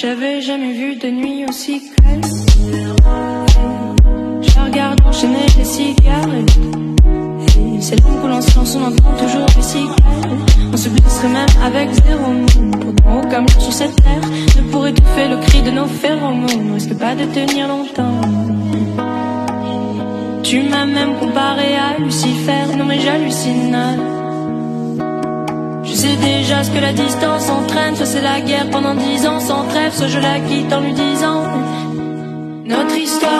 J'avais jamais vu de nuit aussi calme. Je regarde enchaîner les cigarettes. Et c'est long pour en silence, on entend toujours les cigales. On se blesserait même avec zéro mot. Pourtant, aucun mot sur cette terre ne pourrait étouffer le cri de nos phéromones. On risque pas de tenir longtemps. Tu m'as même comparé à Lucifer, non mais j'hallucine. Sais déjà ce que la distance entraîne, soit c'est la guerre pendant dix ans sans trêve, soit je la quitte en lui disant Notre histoire